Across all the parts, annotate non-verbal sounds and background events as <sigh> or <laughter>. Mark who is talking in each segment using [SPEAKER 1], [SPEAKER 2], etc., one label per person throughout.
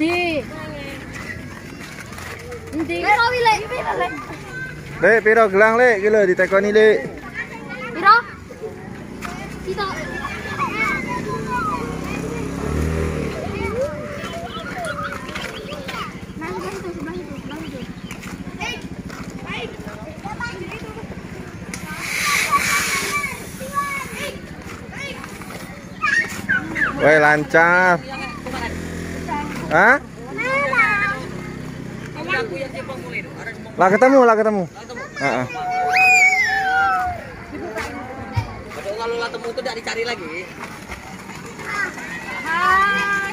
[SPEAKER 1] Hindi. Hindi. Pero wala. Le,
[SPEAKER 2] pero gelang
[SPEAKER 1] le, gila di tekon ni le. Pero. Kita.
[SPEAKER 2] Woi lancar. Hah? Lah ketemu, lah ketemu. Heeh.
[SPEAKER 3] Kalau lah temu itu tidak dicari lagi.
[SPEAKER 1] Hai.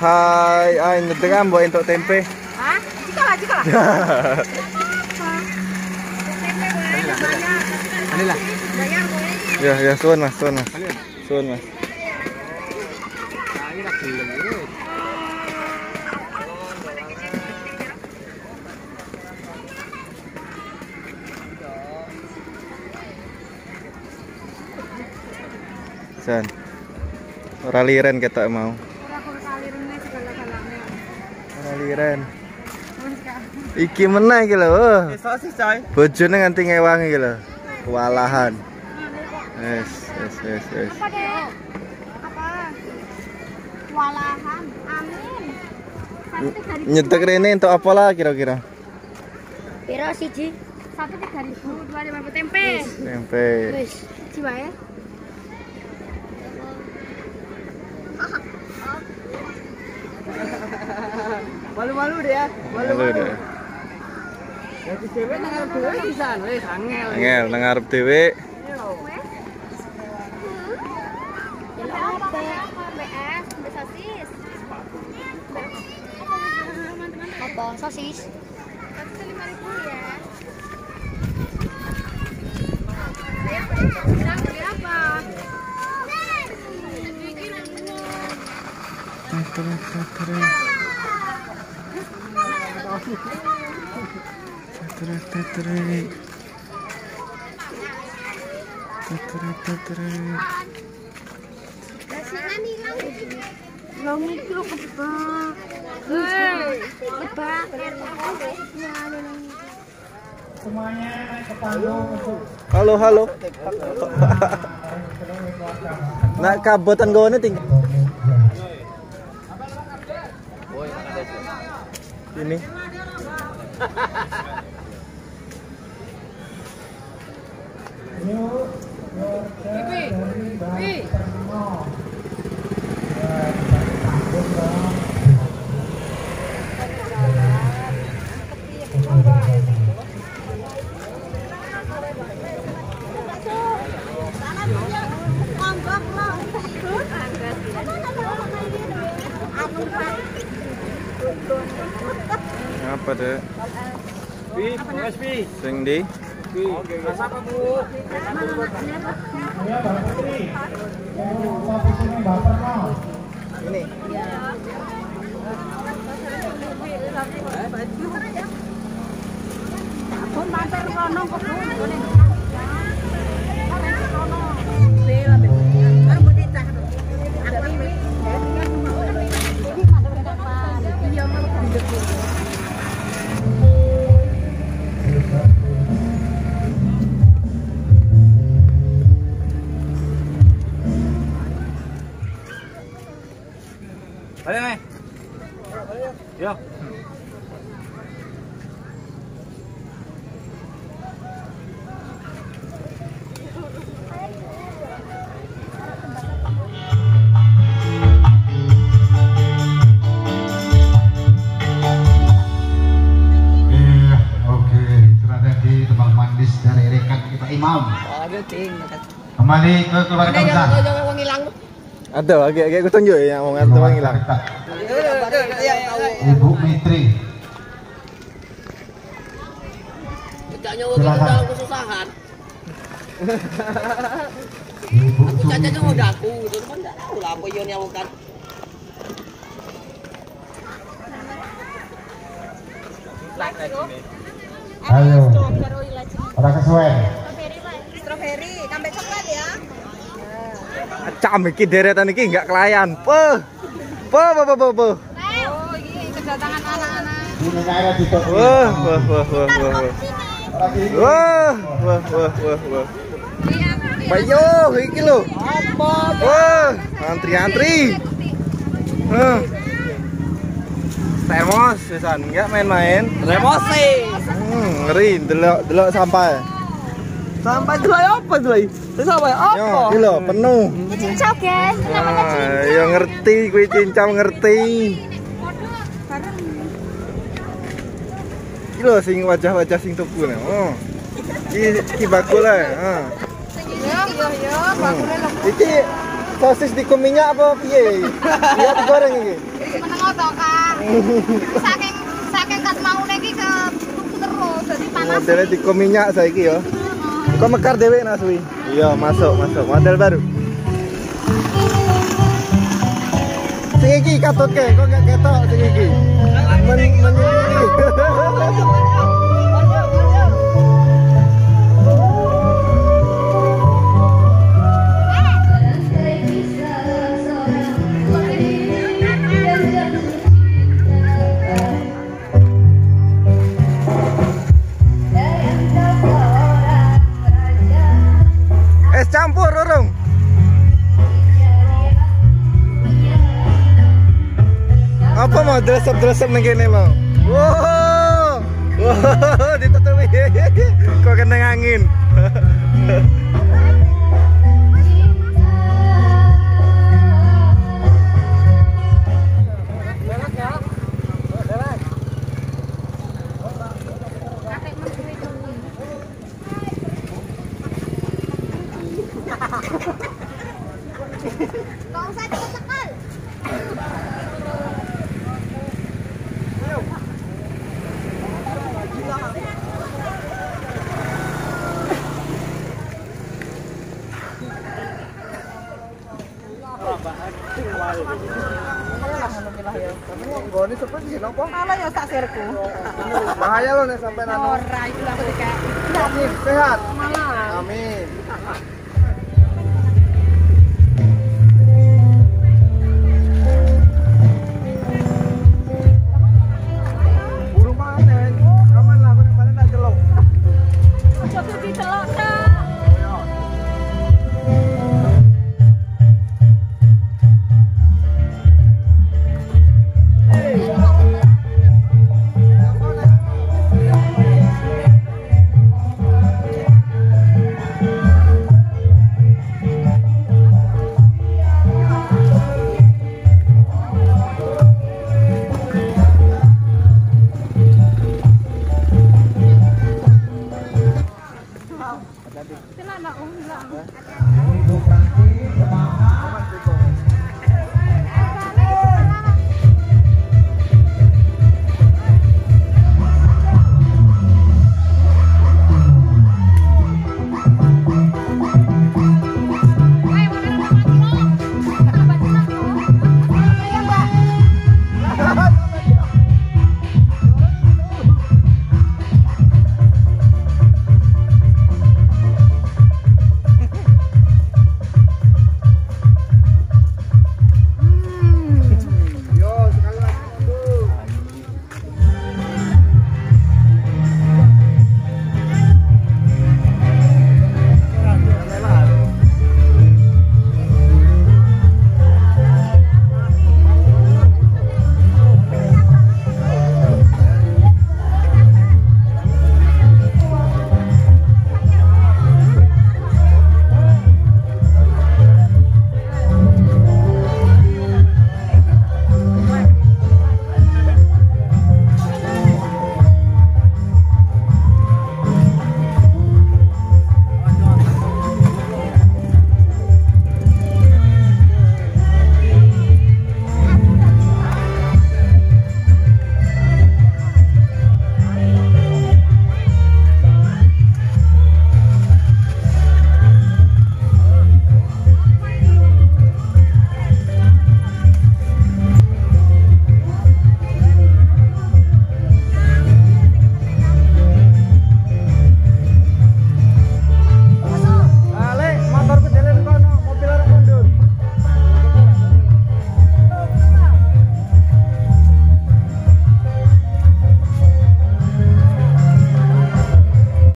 [SPEAKER 2] Hai, ay nyedengan mbok entuk tempe.
[SPEAKER 1] Hah? Jika lah, jika lah.
[SPEAKER 2] Ya, ya suwun Mas, suwun Mas. Suwun Mas.
[SPEAKER 3] Ini lagi belum.
[SPEAKER 2] San. Ora liren ketok mau.
[SPEAKER 1] Ora
[SPEAKER 2] liren. Iki meneh iki lho. Bojone nganti ngewangi iki lho. Kewalahan. Yes, yes, yes, yes.
[SPEAKER 1] Apa deh? Apa? Walahan. Amin.
[SPEAKER 2] Nyetek rene entuk apa lah kira-kira?
[SPEAKER 1] Piro siji? Satu tiga ribu, dua lima ribu tempe.
[SPEAKER 2] Tempe.
[SPEAKER 1] Wis, jiwa ya. <laughs>
[SPEAKER 3] Malu-malu deh ya.
[SPEAKER 2] Malu deh.
[SPEAKER 3] Jadi cewek nang arep dhewe pisan wis angel.
[SPEAKER 2] Angel nang ngarep dhewe.
[SPEAKER 1] sosis. Apa? Sosis. Sosis lima ribu ya.
[SPEAKER 2] Halo, halo. Nak kabotan gone tinggal. Ini. Apa deh?
[SPEAKER 3] Pi, Mas Pi.
[SPEAKER 2] Sing di?
[SPEAKER 3] Pi. Mas apa, Bu?
[SPEAKER 2] Ini.
[SPEAKER 1] Pun mampir kono kok Bu.
[SPEAKER 3] Balik, Mai. Yo.
[SPEAKER 4] Eh, oke, terada di tebang mandis dari rekan kita Imam. Kembali ke keluarga besar.
[SPEAKER 3] jangan wong ilang.
[SPEAKER 2] Ada, agak agak aku tunjuk ya mau ngantuk
[SPEAKER 4] Keluarga
[SPEAKER 2] hilang.
[SPEAKER 4] Ibu Mitri.
[SPEAKER 3] Tidak nyawa kita dalam kesusahan.
[SPEAKER 4] Ibu
[SPEAKER 3] Caca cuma daku, itu kan tahu lah apa yang yang kan.
[SPEAKER 4] Ayo. Ora kesuwen.
[SPEAKER 1] Strawberry, tambah coklat ya.
[SPEAKER 2] Cam iki deretan iki enggak kelayan. Po po po po. po.
[SPEAKER 1] Oh, ini kedatangan anak-anak.
[SPEAKER 2] Wah, wah, wah, wah, wah, wah. Wah, wah, wah, wah. Bayo, iki lho. Wah, antri-antri. Hah. Termos, pisan enggak main-main.
[SPEAKER 3] Remosi.
[SPEAKER 2] Hmm, ngeri, delok delok sampai.
[SPEAKER 3] Sampai dulu apa dulu? Terus apa? Apa?
[SPEAKER 2] iki lho, penuh.
[SPEAKER 1] Cincau, guys. Namanya
[SPEAKER 2] Ah, ya ngerti, kuwi cincau ngerti. Iki lho sing wajah-wajah sing tuku nih. Oh. Iki iki bakul ae. Ah.
[SPEAKER 1] Yo, yo, yo.
[SPEAKER 2] Hmm. Iki sosis di minyak apa piye? Iya digoreng iki.
[SPEAKER 1] Meneng to, Kak. Saking saking kat mau iki ke tuku terus jadi panas.
[SPEAKER 2] Modelnya di minyak saiki yo. Kok mekar dhewe Naswi? Iya, masuk, masuk. Model baru. Sing iki katut ke, kok gak ketok sing iki. <laughs> dresep-dresep ning kene mau? Wow. Wow, ditutupi. Kok kena angin.
[SPEAKER 1] Enggak usah
[SPEAKER 2] Goni seperti?
[SPEAKER 3] Ala ya.
[SPEAKER 2] Bahaya lo nih sehat. Amin.